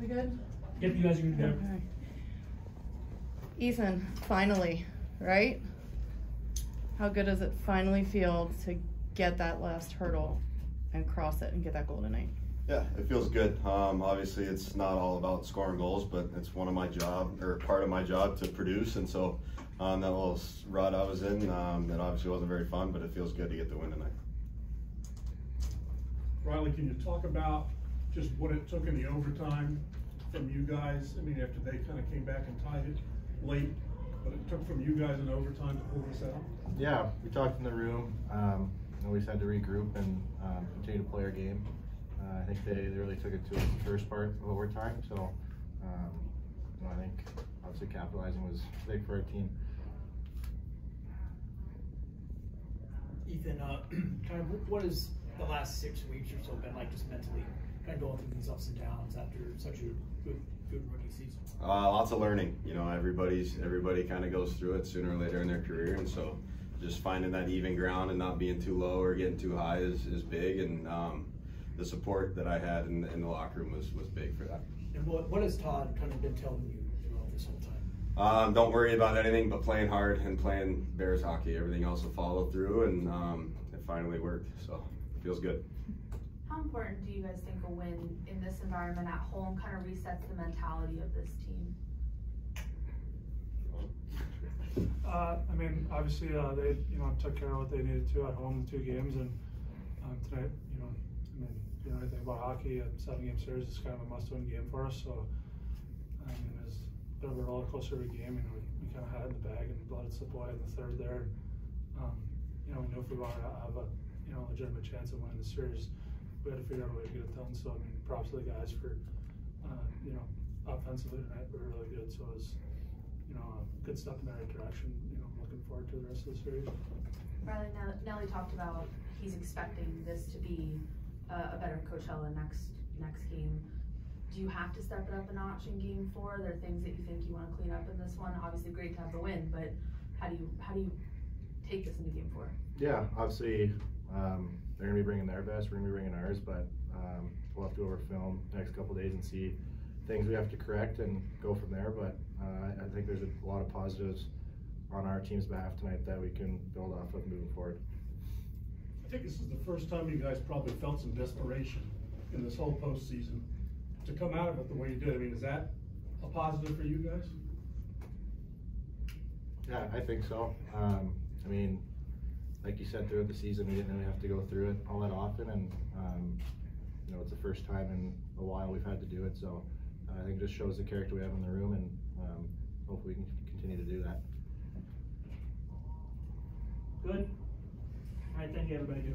We good? Yep, you guys are good to go. Okay. Ethen, finally, right? How good does it finally feel to get that last hurdle and cross it and get that goal tonight? Yeah, it feels good. Um, obviously, it's not all about scoring goals, but it's one of my job or part of my job to produce. And so, um, that little rut I was in, um, it obviously wasn't very fun, but it feels good to get the win tonight. Riley, can you talk about just what it took in the overtime from you guys? I mean, after they kind of came back and tied it late, but it took from you guys in overtime to pull this out? Yeah, we talked in the room. Um, you know, we had to regroup and um, continue to play our game. Uh, I think they, they really took it to us the first part of overtime. So, um, you know, I think obviously capitalizing was big for our team. Ethen, uh, kind of what has the last six weeks or so been like just mentally kind of going through these ups and downs after such a good, good rookie season? Uh, lots of learning. You know, everybody's everybody kind of goes through it sooner or later in their career, and so just finding that even ground and not being too low or getting too high is, is big. And um, the support that I had in, in the locker room was was big for that. And what what has Todd kind of been telling you throughout this whole time? Um, don't worry about anything but playing hard and playing Bears hockey. Everything else will follow through, and um, it finally worked. So it feels good. How important do you guys think a win in this environment at home kind of resets the mentality of this team? Uh, I mean, obviously, uh, they, you know, took care of what they needed to at home the two games, and um, tonight, you know, I mean, you know anything about hockey, a seven-game series is kind of a must-win game for us. So, I mean, it's a bit of a roller coaster every game. You know, we, we kind of had it in the bag and let it away in the third there. Um, you know, we knew if we wanted to have a, you know, legitimate chance of winning the series, we had to figure out a way to get it done. So, I mean, props to the guys for, uh, you know, offensively tonight, we were really good. So it was you know, a good step in the right direction. You know, I'm looking forward to the rest of the series. Riley, Nell- Nelly talked about he's expecting this to be a, a better Coachella next next game. Do you have to step it up a notch in game four? Are there things that you think you want to clean up in this one? Obviously, great to have the win, but how do you how do you take this into game four? Yeah, obviously, um, they're gonna be bringing their best. We're gonna be bringing ours, but um, we'll have to go over film next couple days and see things we have to correct and go from there. But uh, I think there's a lot of positives on our team's behalf tonight that we can build off of moving forward. I think this is the first time you guys probably felt some desperation in this whole postseason to come out of it the way you did. I mean, is that a positive for you guys? Yeah, I think so. Um, I mean, like you said, throughout the season, we didn't really have to go through it all that often, and um, you know, it's the first time in a while we've had to do it. So uh, I think it just shows the character we have in the room, and um, hopefully we can continue to do that. Good? All right, thank you, everybody.